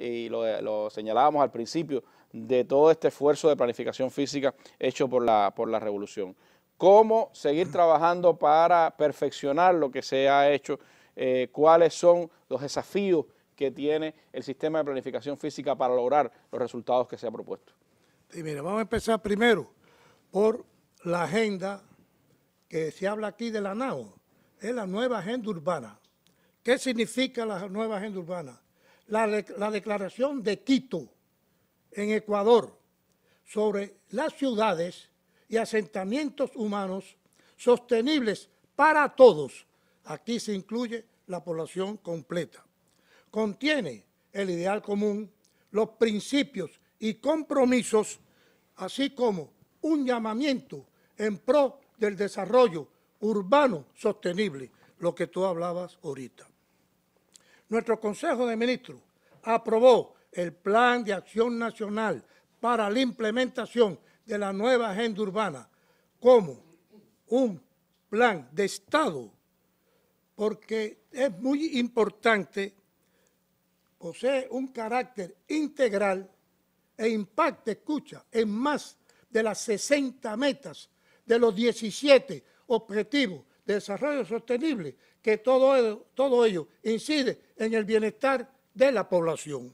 y lo, lo señalábamos al principio, de todo este esfuerzo de planificación física hecho por la, por la revolución. Cómo seguir trabajando para perfeccionar lo que se ha hecho, eh, cuáles son los desafíos que tiene el sistema de planificación física para lograr los resultados que se ha propuesto. Y mira, vamos a empezar primero por la agenda que se habla aquí de la NAO, es la nueva agenda urbana. ¿Qué significa la nueva agenda urbana? La, la declaración de Quito, en Ecuador sobre las ciudades y asentamientos humanos sostenibles para todos. Aquí se incluye la población completa. Contiene el ideal común, los principios y compromisos, así como un llamamiento en pro del desarrollo urbano sostenible, lo que tú hablabas ahorita. Nuestro Consejo de Ministros aprobó el Plan de Acción Nacional para la implementación de la nueva agenda urbana como un plan de Estado, porque es muy importante, posee un carácter integral e impacta, escucha, en más de las 60 metas de los 17 objetivos de desarrollo sostenible, que todo todo ello incide en el bienestar de la población.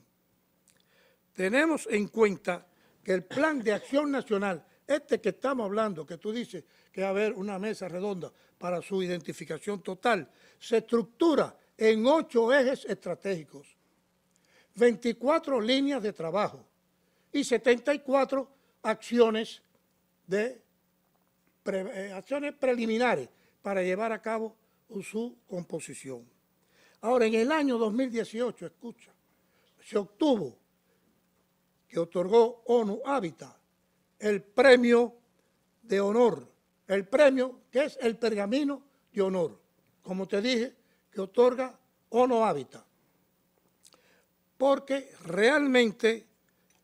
Tenemos en cuenta que el plan de acción nacional, este que estamos hablando, que tú dices que va a haber una mesa redonda para su identificación total, se estructura en ocho ejes estratégicos, 24 líneas de trabajo y 74 acciones, de, eh, acciones preliminares para llevar a cabo su composición. Ahora, en el año 2018, escucha, se obtuvo que otorgó ONU Habitat, el premio de honor, el premio que es el pergamino de honor, como te dije, que otorga ONU Habitat, porque realmente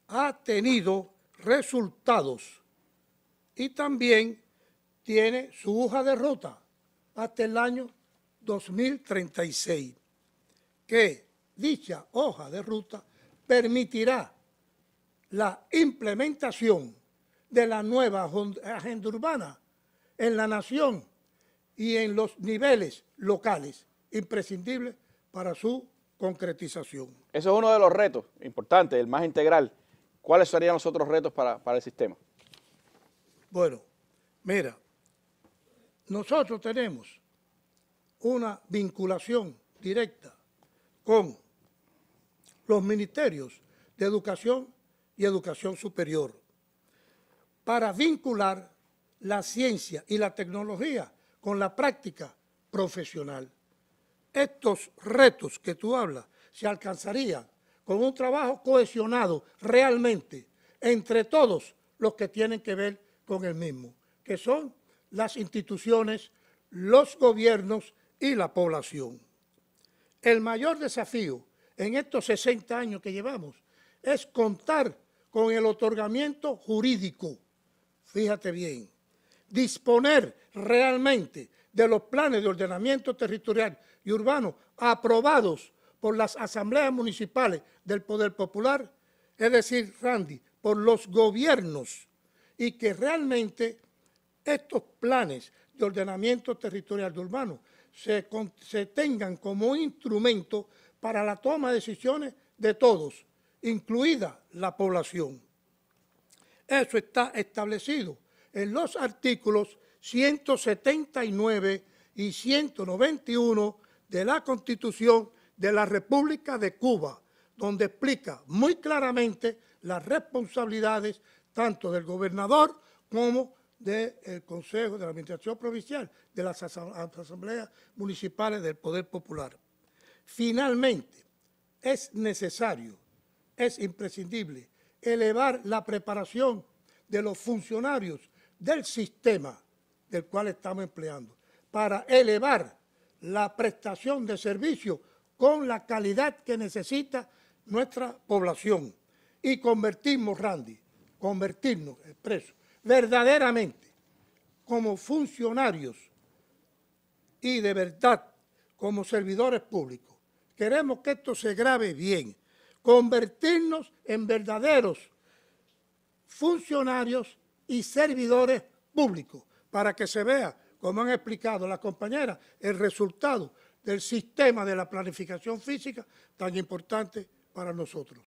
ha tenido resultados y también tiene su hoja de ruta hasta el año 2036, que dicha hoja de ruta permitirá la implementación de la nueva agenda urbana en la nación y en los niveles locales, imprescindibles para su concretización. Eso es uno de los retos importantes, el más integral. ¿Cuáles serían los otros retos para, para el sistema? Bueno, mira, nosotros tenemos una vinculación directa con los ministerios de educación y educación superior para vincular la ciencia y la tecnología con la práctica profesional. Estos retos que tú hablas se alcanzarían con un trabajo cohesionado realmente entre todos los que tienen que ver con el mismo, que son las instituciones, los gobiernos y la población. El mayor desafío en estos 60 años que llevamos es contar con el otorgamiento jurídico, fíjate bien, disponer realmente de los planes de ordenamiento territorial y urbano aprobados por las asambleas municipales del Poder Popular, es decir, Randy, por los gobiernos, y que realmente estos planes de ordenamiento territorial y urbano se, se tengan como instrumento para la toma de decisiones de todos, incluida la población. Eso está establecido en los artículos 179 y 191 de la Constitución de la República de Cuba, donde explica muy claramente las responsabilidades tanto del gobernador como del Consejo de la Administración Provincial, de las asambleas municipales del Poder Popular. Finalmente, es necesario es imprescindible elevar la preparación de los funcionarios del sistema del cual estamos empleando para elevar la prestación de servicio con la calidad que necesita nuestra población y convertirnos, Randy, convertirnos, expreso, verdaderamente como funcionarios y de verdad como servidores públicos. Queremos que esto se grabe bien convertirnos en verdaderos funcionarios y servidores públicos, para que se vea, como han explicado las compañeras, el resultado del sistema de la planificación física tan importante para nosotros.